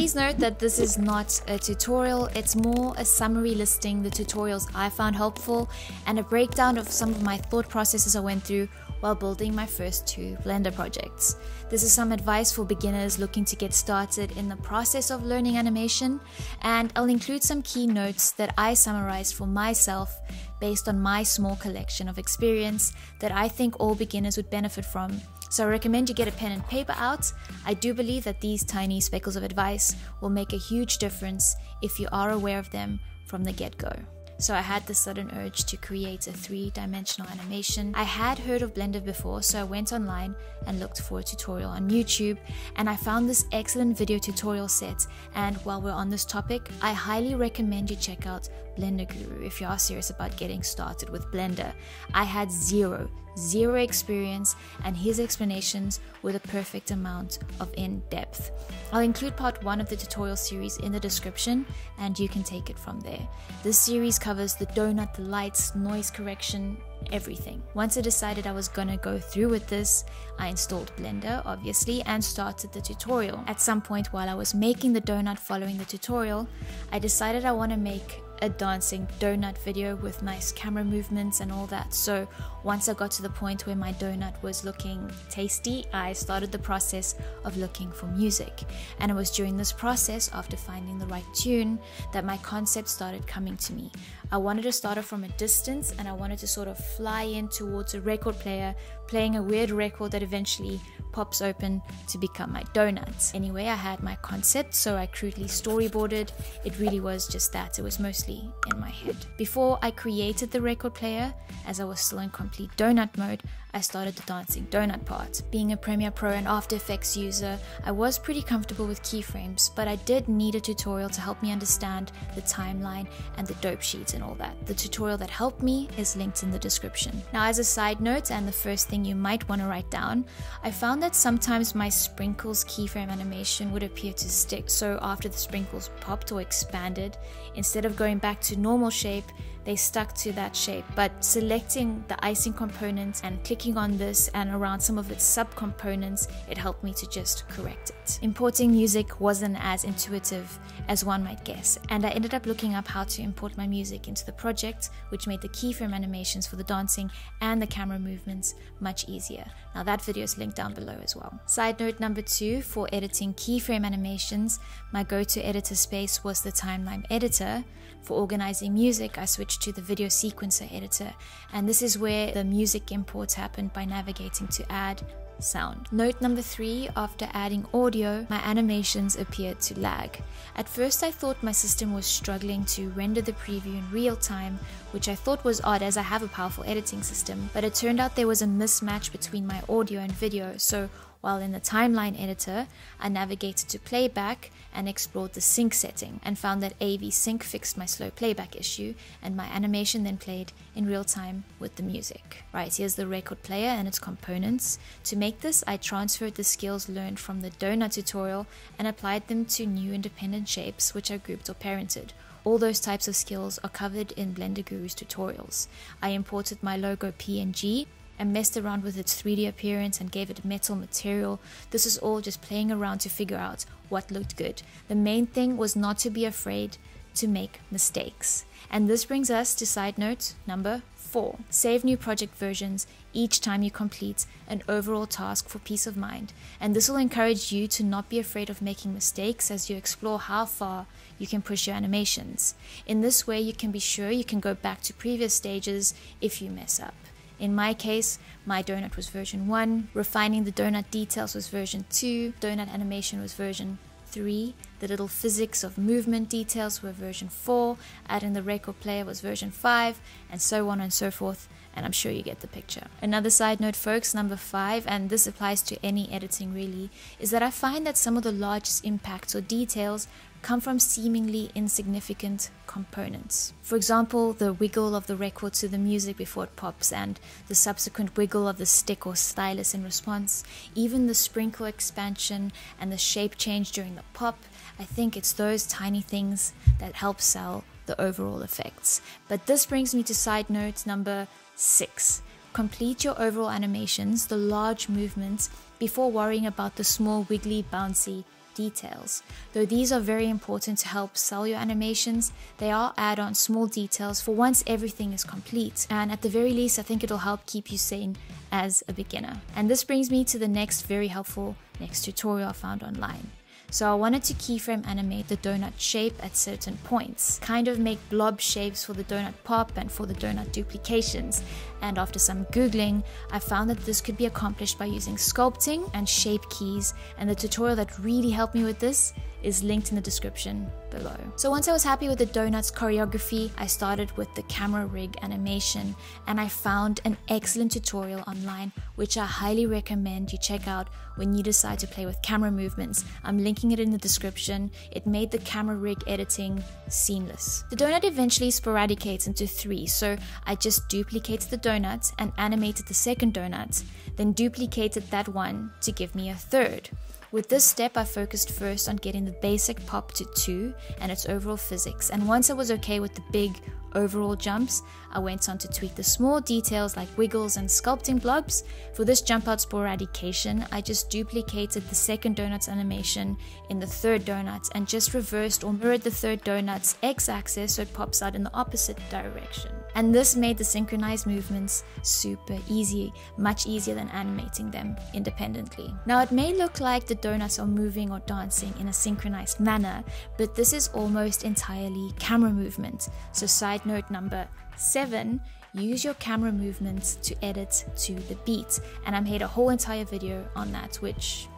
Please note that this is not a tutorial, it's more a summary listing the tutorials I found helpful and a breakdown of some of my thought processes I went through while building my first two Blender projects. This is some advice for beginners looking to get started in the process of learning animation, and I'll include some key notes that I summarized for myself based on my small collection of experience that I think all beginners would benefit from. So I recommend you get a pen and paper out. I do believe that these tiny speckles of advice will make a huge difference if you are aware of them from the get go. So I had the sudden urge to create a three dimensional animation. I had heard of Blender before, so I went online and looked for a tutorial on YouTube and I found this excellent video tutorial set. And while we're on this topic, I highly recommend you check out Blender Guru if you are serious about getting started with Blender. I had zero, zero experience, and his explanations were the perfect amount of in depth. I'll include part one of the tutorial series in the description, and you can take it from there. This series covers the donut, the lights, noise correction, everything. Once I decided I was gonna go through with this, I installed Blender, obviously, and started the tutorial. At some point while I was making the donut following the tutorial, I decided I wanna make a dancing donut video with nice camera movements and all that. So once I got to the point where my donut was looking tasty, I started the process of looking for music. And it was during this process, after finding the right tune, that my concept started coming to me. I wanted to start off from a distance and I wanted to sort of fly in towards a record player, playing a weird record that eventually pops open to become my donuts. Anyway, I had my concept, so I crudely storyboarded. It really was just that, it was mostly in my head. Before I created the record player, as I was still in complete donut mode, I started the dancing donut part. Being a Premiere Pro and After Effects user, I was pretty comfortable with keyframes, but I did need a tutorial to help me understand the timeline and the dope sheets and all that. The tutorial that helped me is linked in the description. Now, as a side note, and the first thing you might want to write down, I found that sometimes my sprinkles keyframe animation would appear to stick, so after the sprinkles popped or expanded, instead of going back to normal shape, they stuck to that shape. But selecting the icing component and clicking on this and around some of its subcomponents, it helped me to just correct it. Importing music wasn't as intuitive as one might guess, and I ended up looking up how to import my music into the project, which made the keyframe animations for the dancing and the camera movements much easier. Now that video is linked down below as well. Side note number two, for editing keyframe animations, my go-to editor space was the Timeline editor. For organizing music, I switched to the video sequencer editor, and this is where the music imports happened by navigating to add sound. Note number three, after adding audio, my animations appeared to lag. At first I thought my system was struggling to render the preview in real time, which I thought was odd as I have a powerful editing system, but it turned out there was a mismatch between my audio and video, so while in the timeline editor, I navigated to playback and explored the sync setting and found that AV sync fixed my slow playback issue and my animation then played in real time with the music. Right, here's the record player and its components. To make this, I transferred the skills learned from the donut tutorial and applied them to new independent shapes which are grouped or parented. All those types of skills are covered in Blender Guru's tutorials. I imported my logo PNG and messed around with its 3D appearance and gave it metal material. This is all just playing around to figure out what looked good. The main thing was not to be afraid to make mistakes. And this brings us to side note number four. Save new project versions each time you complete an overall task for peace of mind. And this will encourage you to not be afraid of making mistakes as you explore how far you can push your animations. In this way, you can be sure you can go back to previous stages if you mess up. In my case, my donut was version 1, refining the donut details was version 2, donut animation was version 3, the little physics of movement details were version 4, adding the record player was version 5, and so on and so forth, and I'm sure you get the picture. Another side note, folks, number 5, and this applies to any editing really, is that I find that some of the largest impacts or details come from seemingly insignificant components. For example, the wiggle of the record to the music before it pops and the subsequent wiggle of the stick or stylus in response, even the sprinkle expansion and the shape change during the pop, I think it's those tiny things that help sell the overall effects. But this brings me to side note number 6. Complete your overall animations, the large movements, before worrying about the small wiggly bouncy details. Though these are very important to help sell your animations, they are add on small details for once everything is complete. And at the very least, I think it'll help keep you sane as a beginner. And this brings me to the next very helpful next tutorial I found online. So I wanted to keyframe animate the donut shape at certain points, kind of make blob shapes for the donut pop and for the donut duplications. And after some googling, I found that this could be accomplished by using sculpting and shape keys. And the tutorial that really helped me with this is linked in the description below. So once I was happy with the donuts choreography, I started with the camera rig animation and I found an excellent tutorial online which I highly recommend you check out when you decide to play with camera movements. I'm linking it in the description. It made the camera rig editing seamless. The donut eventually sporadicates into three, so I just duplicated the donut and animated the second donut, then duplicated that one to give me a third. With this step, I focused first on getting the basic pop to 2 and its overall physics, and once I was okay with the big overall jumps, I went on to tweak the small details like wiggles and sculpting blobs. For this jump out sporadication, I just duplicated the second donut's animation in the third donut and just reversed or mirrored the third donut's x-axis so it pops out in the opposite direction. And this made the synchronized movements super easy, much easier than animating them independently. Now it may look like the donuts are moving or dancing in a synchronized manner, but this is almost entirely camera movement. So side note number seven, use your camera movements to edit to the beat. And I made a whole entire video on that, which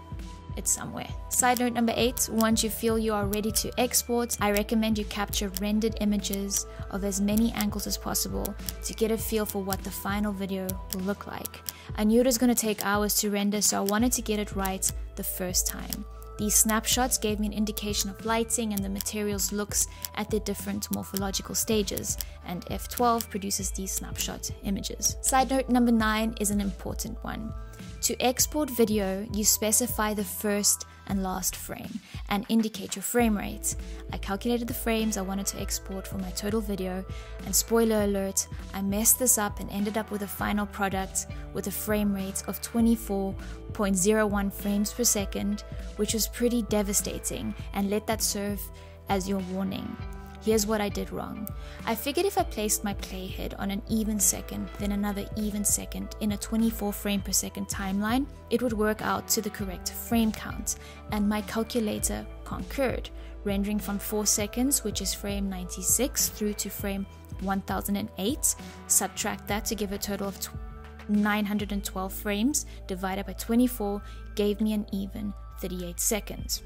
it's somewhere. Side note number eight, once you feel you are ready to export, I recommend you capture rendered images of as many angles as possible to get a feel for what the final video will look like. I knew it was going to take hours to render, so I wanted to get it right the first time. These snapshots gave me an indication of lighting and the material's looks at the different morphological stages, and F12 produces these snapshot images. Side note number 9 is an important one. To export video, you specify the first and last frame and indicate your frame rate. I calculated the frames I wanted to export for my total video, and spoiler alert, I messed this up and ended up with a final product with a frame rate of 24.01 frames per second, which was pretty devastating, and let that serve as your warning. Here's what I did wrong. I figured if I placed my playhead on an even second, then another even second in a 24 frame per second timeline, it would work out to the correct frame count, and my calculator concurred, rendering from 4 seconds, which is frame 96, through to frame 1008. Subtract that to give a total of 912 frames, divided by 24, gave me an even 38 seconds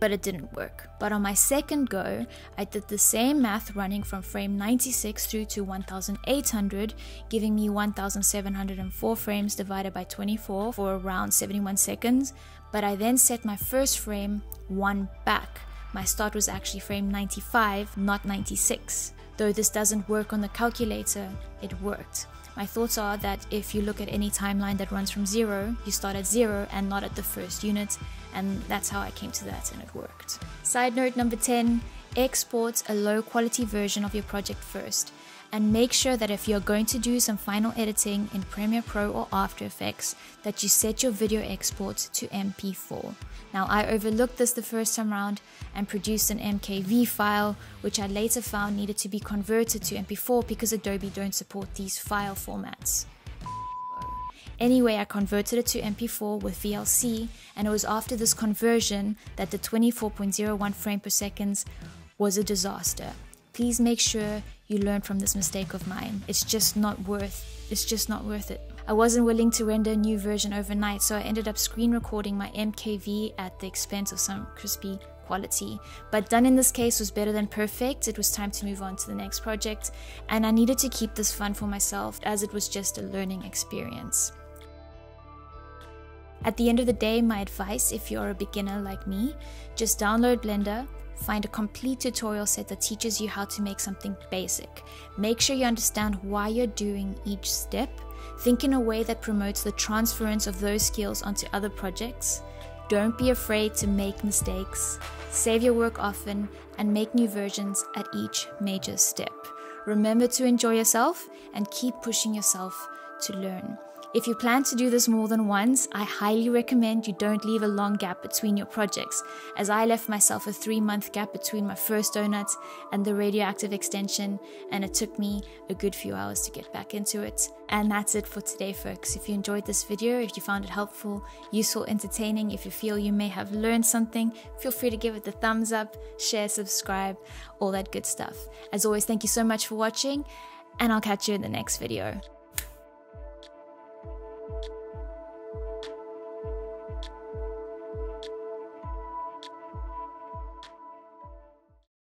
but it didn't work. But on my second go, I did the same math running from frame 96 through to 1800, giving me 1704 frames divided by 24 for around 71 seconds. But I then set my first frame one back. My start was actually frame 95, not 96. Though this doesn't work on the calculator, it worked. My thoughts are that if you look at any timeline that runs from zero, you start at zero and not at the first unit, and that's how I came to that and it worked. Side note number 10 export a low quality version of your project first and make sure that if you're going to do some final editing in Premiere Pro or After Effects that you set your video export to MP4. Now I overlooked this the first time around and produced an MKV file which I later found needed to be converted to MP4 because Adobe don't support these file formats. Anyway, I converted it to MP4 with VLC, and it was after this conversion that the 24.01 frame per second was a disaster. Please make sure you learn from this mistake of mine. It's just not worth it's just not worth it. I wasn't willing to render a new version overnight, so I ended up screen recording my MKV at the expense of some crispy quality. But done in this case was better than perfect. It was time to move on to the next project, and I needed to keep this fun for myself as it was just a learning experience. At the end of the day, my advice if you're a beginner like me, just download Blender, Find a complete tutorial set that teaches you how to make something basic. Make sure you understand why you're doing each step. Think in a way that promotes the transference of those skills onto other projects. Don't be afraid to make mistakes. Save your work often and make new versions at each major step. Remember to enjoy yourself and keep pushing yourself to learn. If you plan to do this more than once, I highly recommend you don't leave a long gap between your projects, as I left myself a three month gap between my first donuts and the radioactive extension, and it took me a good few hours to get back into it. And that's it for today, folks. If you enjoyed this video, if you found it helpful, useful, entertaining, if you feel you may have learned something, feel free to give it the thumbs up, share, subscribe, all that good stuff. As always, thank you so much for watching, and I'll catch you in the next video.